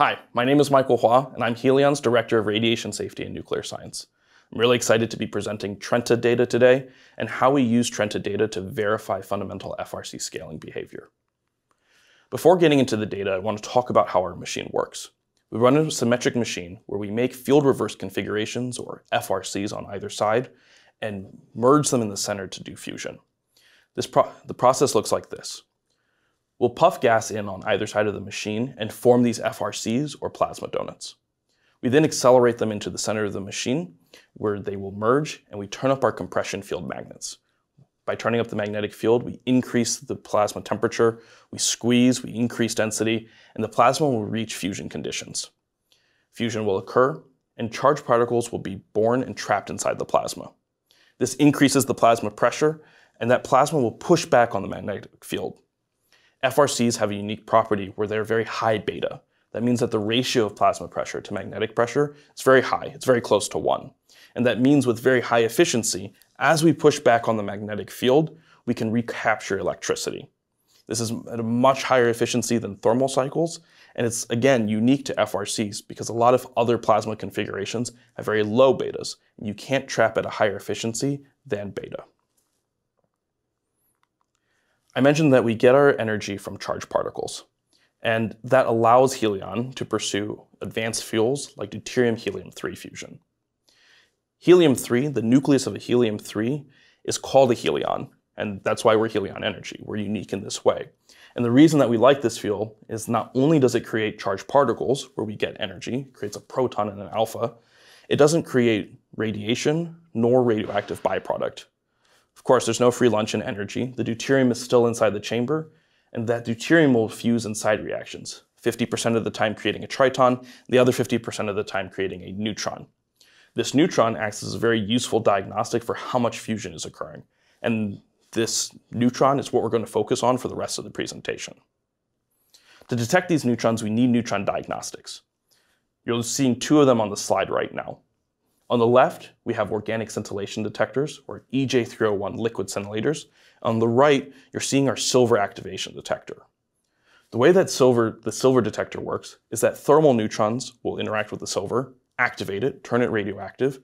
Hi, my name is Michael Hua, and I'm Helion's Director of Radiation Safety and Nuclear Science. I'm really excited to be presenting Trenta data today and how we use Trenta data to verify fundamental FRC scaling behavior. Before getting into the data, I want to talk about how our machine works. We run a symmetric machine where we make field reverse configurations, or FRCs, on either side and merge them in the center to do fusion. This pro the process looks like this. We'll puff gas in on either side of the machine and form these FRCs or plasma donuts. We then accelerate them into the center of the machine where they will merge and we turn up our compression field magnets. By turning up the magnetic field, we increase the plasma temperature, we squeeze, we increase density, and the plasma will reach fusion conditions. Fusion will occur, and charged particles will be born and trapped inside the plasma. This increases the plasma pressure, and that plasma will push back on the magnetic field. FRCs have a unique property where they're very high beta. That means that the ratio of plasma pressure to magnetic pressure is very high. It's very close to one. And that means with very high efficiency, as we push back on the magnetic field, we can recapture electricity. This is at a much higher efficiency than thermal cycles, and it's again unique to FRCs because a lot of other plasma configurations have very low betas, and you can't trap at a higher efficiency than beta. I mentioned that we get our energy from charged particles, and that allows Helion to pursue advanced fuels like deuterium-helium-3 fusion. Helium-3, the nucleus of a helium-3, is called a helion, and that's why we're Helion Energy. We're unique in this way. And the reason that we like this fuel is not only does it create charged particles, where we get energy, creates a proton and an alpha, it doesn't create radiation nor radioactive byproduct. Of course, there's no free lunch in energy. The deuterium is still inside the chamber, and that deuterium will fuse in side reactions, 50% of the time creating a triton, the other 50% of the time creating a neutron. This neutron acts as a very useful diagnostic for how much fusion is occurring. And this neutron is what we're going to focus on for the rest of the presentation. To detect these neutrons, we need neutron diagnostics. You're seeing two of them on the slide right now. On the left, we have organic scintillation detectors, or EJ301 liquid scintillators. On the right, you're seeing our silver activation detector. The way that silver, the silver detector works is that thermal neutrons will interact with the silver, activate it, turn it radioactive,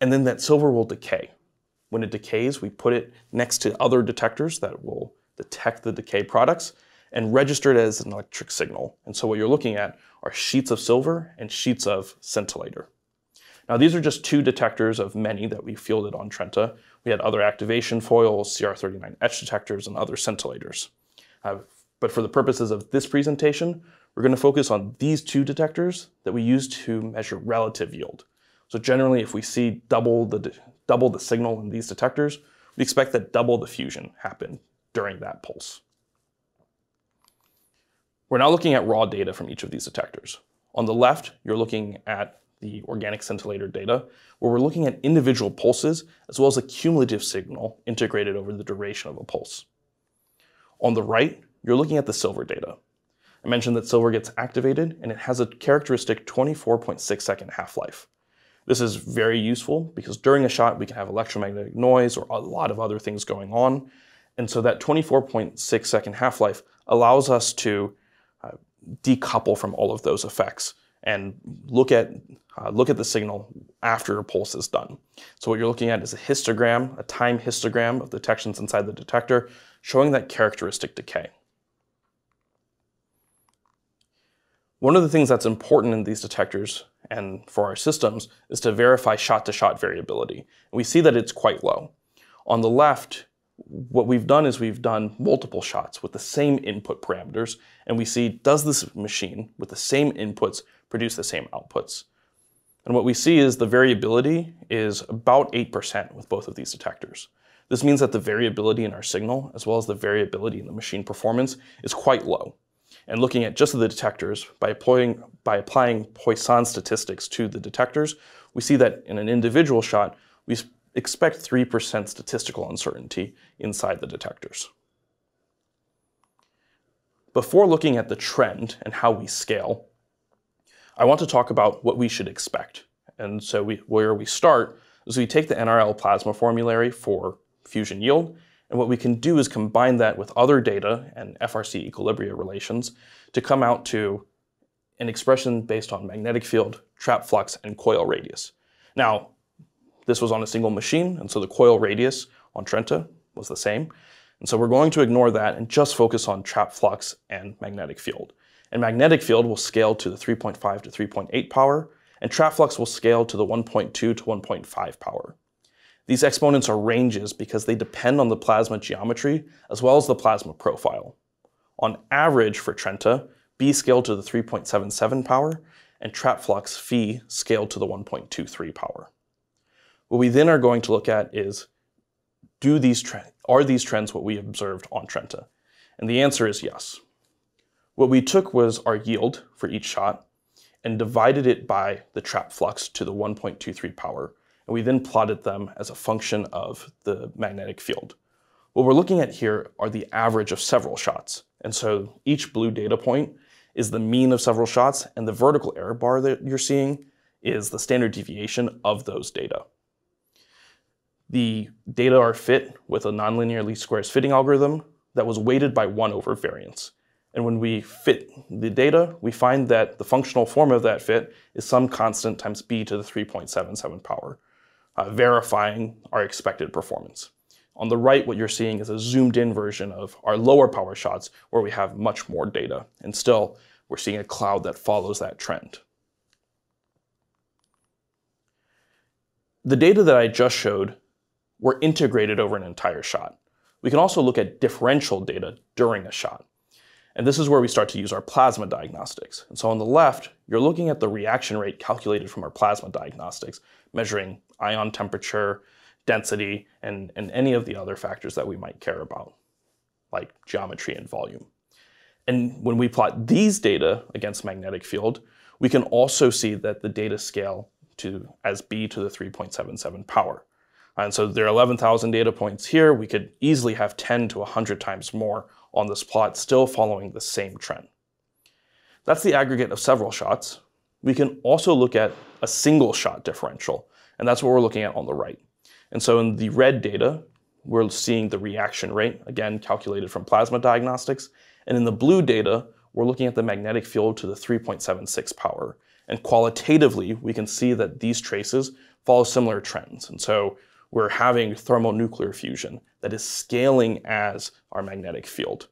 and then that silver will decay. When it decays, we put it next to other detectors that will detect the decay products and register it as an electric signal. And so what you're looking at are sheets of silver and sheets of scintillator. Now these are just two detectors of many that we fielded on Trenta. We had other activation foils, CR39 etch detectors, and other scintillators. Uh, but for the purposes of this presentation, we're going to focus on these two detectors that we use to measure relative yield. So generally, if we see double the, double the signal in these detectors, we expect that double the fusion happen during that pulse. We're now looking at raw data from each of these detectors. On the left, you're looking at the organic scintillator data, where we're looking at individual pulses as well as a cumulative signal integrated over the duration of a pulse. On the right, you're looking at the silver data. I mentioned that silver gets activated and it has a characteristic 24.6 second half-life. This is very useful because during a shot we can have electromagnetic noise or a lot of other things going on. And so that 24.6 second half-life allows us to uh, decouple from all of those effects and look at uh, look at the signal after a pulse is done. So what you're looking at is a histogram, a time histogram of detections inside the detector, showing that characteristic decay. One of the things that's important in these detectors and for our systems is to verify shot-to-shot -shot variability. And we see that it's quite low. On the left, what we've done is we've done multiple shots with the same input parameters, and we see does this machine with the same inputs produce the same outputs. And what we see is the variability is about 8% with both of these detectors. This means that the variability in our signal, as well as the variability in the machine performance, is quite low. And looking at just the detectors, by applying, by applying Poisson statistics to the detectors, we see that in an individual shot, we expect 3% statistical uncertainty inside the detectors. Before looking at the trend and how we scale, I want to talk about what we should expect. And so we, where we start is we take the NRL plasma formulary for fusion yield, and what we can do is combine that with other data and FRC equilibria relations to come out to an expression based on magnetic field, trap flux, and coil radius. Now, this was on a single machine, and so the coil radius on Trenta was the same. And so we're going to ignore that and just focus on trap flux and magnetic field. And magnetic field will scale to the 3.5 to 3.8 power, and trap flux will scale to the 1.2 to 1.5 power. These exponents are ranges because they depend on the plasma geometry as well as the plasma profile. On average for Trenta, B scaled to the 3.77 power, and trap flux phi scaled to the 1.23 power. What we then are going to look at is, do these are these trends what we observed on Trenta? And the answer is yes. What we took was our yield for each shot and divided it by the trap flux to the 1.23 power, and we then plotted them as a function of the magnetic field. What we're looking at here are the average of several shots, and so each blue data point is the mean of several shots, and the vertical error bar that you're seeing is the standard deviation of those data. The data are fit with a nonlinear least squares fitting algorithm that was weighted by 1 over variance. And when we fit the data, we find that the functional form of that fit is some constant times b to the 3.77 power, uh, verifying our expected performance. On the right, what you're seeing is a zoomed in version of our lower power shots where we have much more data. And still, we're seeing a cloud that follows that trend. The data that I just showed were integrated over an entire shot. We can also look at differential data during a shot. And this is where we start to use our plasma diagnostics. And so on the left, you're looking at the reaction rate calculated from our plasma diagnostics, measuring ion temperature, density, and, and any of the other factors that we might care about, like geometry and volume. And when we plot these data against magnetic field, we can also see that the data scale to as b to the 3.77 power. And so there are 11,000 data points here. We could easily have 10 to 100 times more on this plot, still following the same trend. That's the aggregate of several shots. We can also look at a single shot differential, and that's what we're looking at on the right. And so in the red data, we're seeing the reaction rate, again, calculated from plasma diagnostics. And in the blue data, we're looking at the magnetic field to the 3.76 power. And qualitatively, we can see that these traces follow similar trends. And so we're having thermonuclear fusion that is scaling as our magnetic field.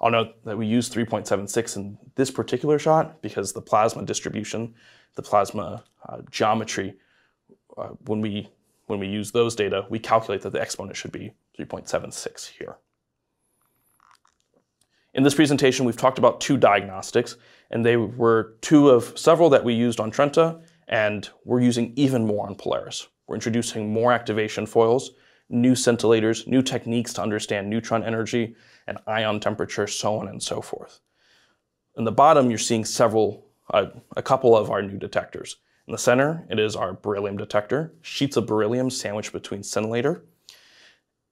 I'll note that we use 3.76 in this particular shot because the plasma distribution, the plasma uh, geometry, uh, when we when we use those data, we calculate that the exponent should be 3.76 here. In this presentation, we've talked about two diagnostics, and they were two of several that we used on Trenta, and we're using even more on Polaris. We're introducing more activation foils, new scintillators, new techniques to understand neutron energy and ion temperature, so on and so forth. In the bottom, you're seeing several, uh, a couple of our new detectors. In the center, it is our beryllium detector, sheets of beryllium sandwiched between scintillator.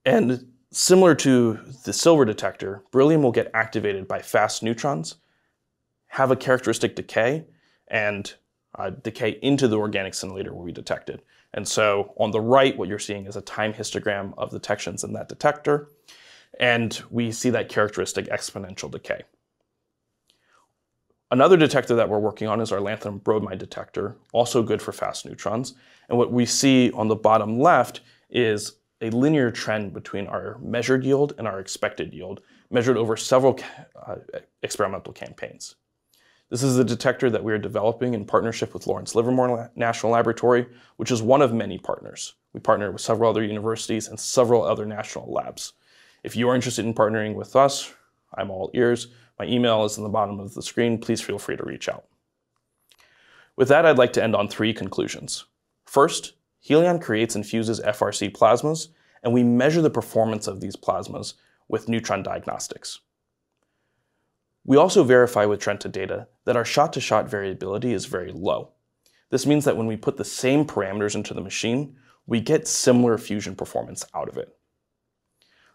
And similar to the silver detector, beryllium will get activated by fast neutrons, have a characteristic decay, and uh, decay into the organic scintillator where we detect it. And so on the right, what you're seeing is a time histogram of detections in that detector. And we see that characteristic exponential decay. Another detector that we're working on is our lanthanum bromide detector, also good for fast neutrons. And what we see on the bottom left is a linear trend between our measured yield and our expected yield, measured over several uh, experimental campaigns. This is a detector that we are developing in partnership with Lawrence Livermore National Laboratory, which is one of many partners. We partner with several other universities and several other national labs. If you are interested in partnering with us, I'm all ears. My email is in the bottom of the screen. Please feel free to reach out. With that, I'd like to end on three conclusions. First, Helion creates and fuses FRC plasmas, and we measure the performance of these plasmas with neutron diagnostics. We also verify with Trenta data that our shot-to-shot -shot variability is very low. This means that when we put the same parameters into the machine, we get similar fusion performance out of it.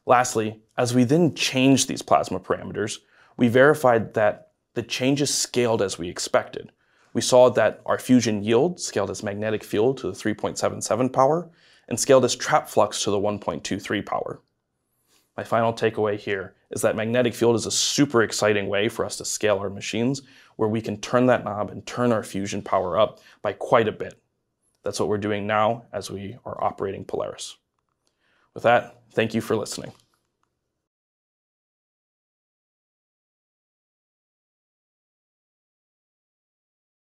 Lastly, as we then changed these plasma parameters, we verified that the changes scaled as we expected. We saw that our fusion yield scaled as magnetic field to the 3.77 power and scaled as trap flux to the 1.23 power. My final takeaway here is that magnetic field is a super exciting way for us to scale our machines where we can turn that knob and turn our fusion power up by quite a bit. That's what we're doing now as we are operating Polaris. With that, thank you for listening.